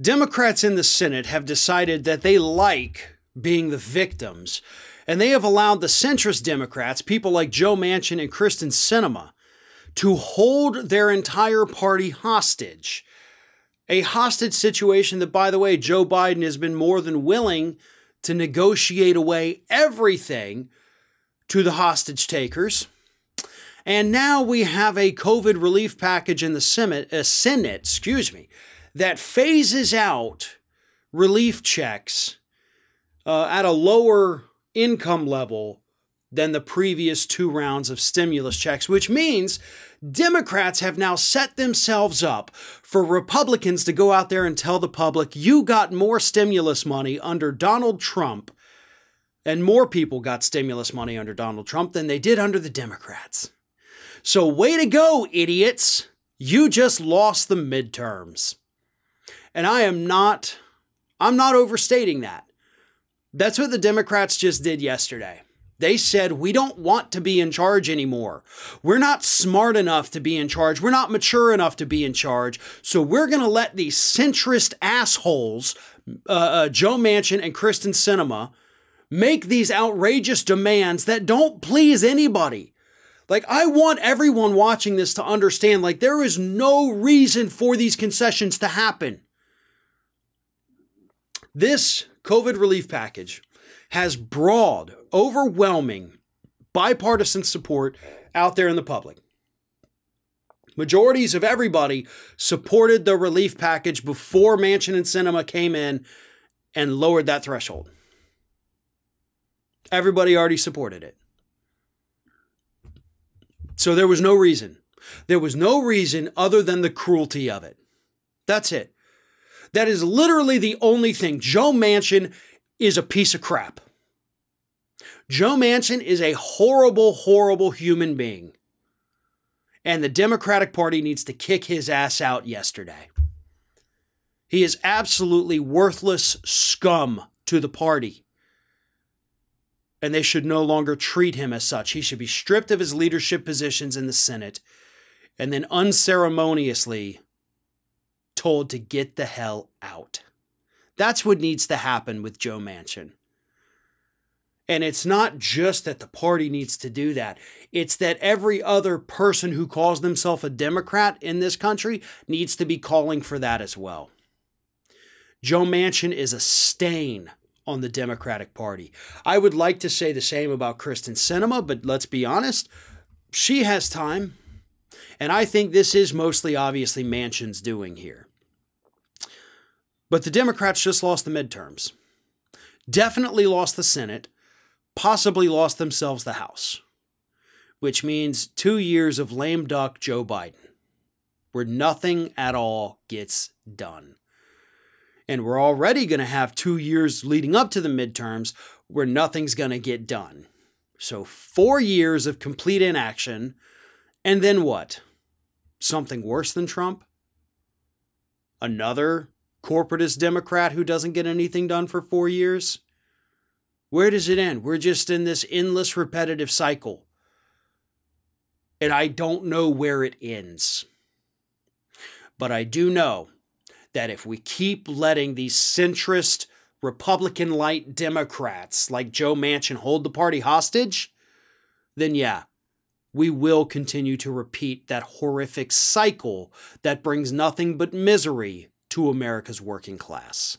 Democrats in the Senate have decided that they like being the victims, and they have allowed the centrist Democrats, people like Joe Manchin and Kyrsten Sinema, to hold their entire party hostage. A hostage situation that, by the way, Joe Biden has been more than willing to negotiate away everything to the hostage takers. And now we have a COVID relief package in the Senate, uh, Senate, excuse me, that phases out relief checks uh, at a lower income level than the previous two rounds of stimulus checks, which means Democrats have now set themselves up for Republicans to go out there and tell the public, you got more stimulus money under Donald Trump, and more people got stimulus money under Donald Trump than they did under the Democrats. So, way to go, idiots! You just lost the midterms. And I am not, I'm not overstating that. That's what the Democrats just did yesterday. They said, we don't want to be in charge anymore. We're not smart enough to be in charge. We're not mature enough to be in charge. So we're going to let these centrist assholes, uh, uh, Joe Manchin and Kyrsten Sinema, make these outrageous demands that don't please anybody. Like, I want everyone watching this to understand, like, there is no reason for these concessions to happen. This COVID relief package has broad, overwhelming, bipartisan support out there in the public. Majorities of everybody supported the relief package before Manchin and Sinema came in and lowered that threshold. Everybody already supported it. So there was no reason. There was no reason other than the cruelty of it. That's it. That is literally the only thing. Joe Manchin is a piece of crap. Joe Manchin is a horrible, horrible human being. And the Democratic Party needs to kick his ass out yesterday. He is absolutely worthless scum to the party. And they should no longer treat him as such. He should be stripped of his leadership positions in the Senate and then unceremoniously told to get the hell out. That's what needs to happen with Joe Manchin. And it's not just that the party needs to do that. It's that every other person who calls themselves a Democrat in this country needs to be calling for that as well. Joe Manchin is a stain on the Democratic Party. I would like to say the same about Kyrsten Sinema, but let's be honest, she has time. And I think this is mostly obviously Manchin's doing here. But the Democrats just lost the midterms, definitely lost the Senate, possibly lost themselves the House, which means two years of lame duck Joe Biden, where nothing at all gets done. And we're already going to have two years leading up to the midterms where nothing's going to get done. So, four years of complete inaction. And then what? Something worse than Trump? Another corporatist Democrat who doesn't get anything done for four years? Where does it end? We're just in this endless repetitive cycle. And I don't know where it ends. But I do know that if we keep letting these centrist, Republican light Democrats like Joe Manchin hold the party hostage, then yeah, we will continue to repeat that horrific cycle that brings nothing but misery to America's working class.